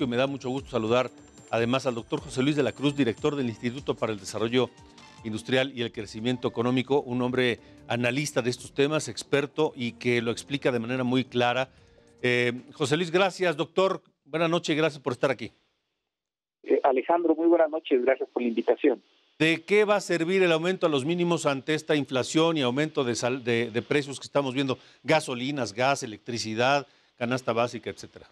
Me da mucho gusto saludar además al doctor José Luis de la Cruz, director del Instituto para el Desarrollo Industrial y el Crecimiento Económico, un hombre analista de estos temas, experto y que lo explica de manera muy clara. Eh, José Luis, gracias, doctor. Buenas noches, gracias por estar aquí. Eh, Alejandro, muy buenas noches, gracias por la invitación. ¿De qué va a servir el aumento a los mínimos ante esta inflación y aumento de, de, de precios que estamos viendo? Gasolinas, gas, electricidad, canasta básica, etcétera.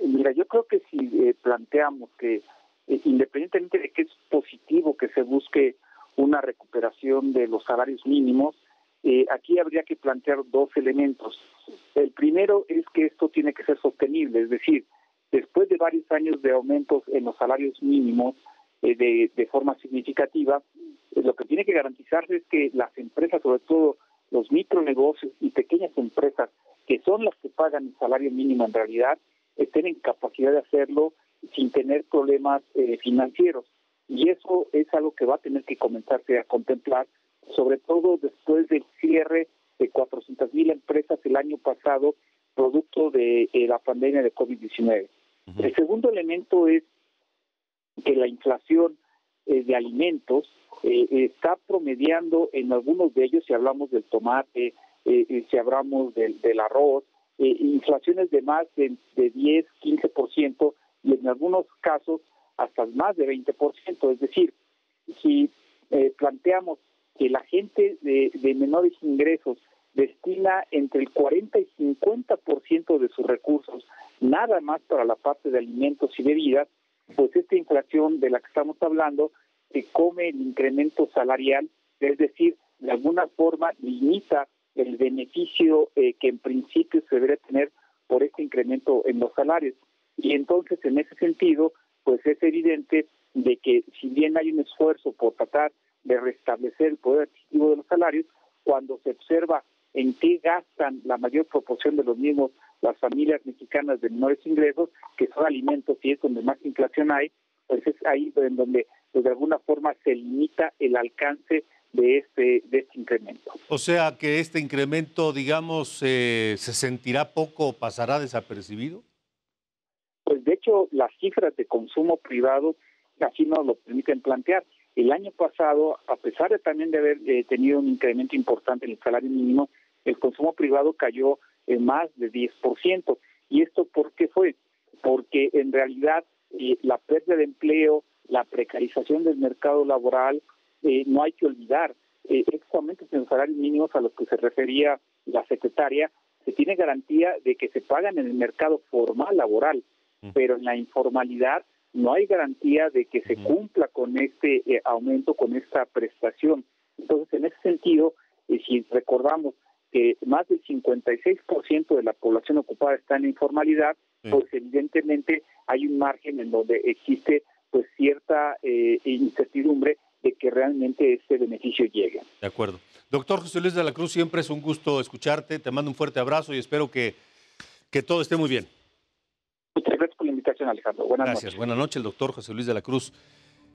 Mira, yo creo que si eh, planteamos que eh, independientemente de que es positivo que se busque una recuperación de los salarios mínimos, eh, aquí habría que plantear dos elementos. El primero es que esto tiene que ser sostenible, es decir, después de varios años de aumentos en los salarios mínimos de, de, forma significativa, lo que tiene que garantizarse es que las empresas, sobre todo los micronegocios y pequeñas empresas, que son las que pagan el salario mínimo en realidad, estén en capacidad de hacerlo sin tener problemas eh, financieros. Y eso es algo que va a tener que comenzarse a contemplar, sobre todo después del cierre de 400 mil empresas el año pasado, producto de eh, la pandemia de COVID-19. El segundo elemento es que la inflación eh, de alimentos eh, está promediando en algunos de ellos, si hablamos del tomate, si hablamos del, del arroz, eh, inflaciones de más de, de 10, 15% y en algunos casos hasta más de 20%. Es decir, si eh, planteamos que la gente de, de, menores ingresos destina entre el 40 y 50% de sus recursos nada más para la parte de alimentos y bebidas, pues esta inflación de la que estamos hablando se come el incremento salarial, es decir, de alguna forma limita el beneficio eh, que en principio se debería tener por este incremento en los salarios. Y entonces, en ese sentido, pues es evidente de que si bien hay un esfuerzo por tratar de restablecer el poder adquisitivo de los salarios, cuando se observa en qué gastan la mayor proporción de los mismos las familias mexicanas de menores ingresos, que son alimentos y es donde más inflación hay, pues es ahí en donde pues de alguna forma se limita el alcance de este, de este incremento. O sea que este incremento, digamos, eh, se sentirá poco o pasará desapercibido. Pues de hecho, las cifras de consumo privado así nos lo permiten plantear. El año pasado, a pesar de también de haber eh, tenido un incremento importante en el salario mínimo, el consumo privado cayó en más de 10%. ¿Y esto por qué fue? Porque en realidad eh, la pérdida de empleo, la precarización del mercado laboral, eh, no hay que olvidar, eh, estos aumentos en salarios mínimos a los que se refería la secretaria, se tiene garantía de que se pagan en el mercado formal laboral, pero en la informalidad no hay garantía de que se cumpla con este eh, aumento, con esta prestación. Entonces, en ese sentido, eh, si recordamos que más del 56% de la población ocupada está en la informalidad, pues evidentemente hay un margen en donde existe pues cierta eh, incertidumbre de que realmente este beneficio llegue. De acuerdo. Doctor José Luis de la Cruz, siempre es un gusto escucharte. Te mando un fuerte abrazo y espero que, que todo esté muy bien. Muchas gracias por la invitación, Alejandro. Buenas gracias. Noches. Buenas noches, el doctor José Luis de la Cruz.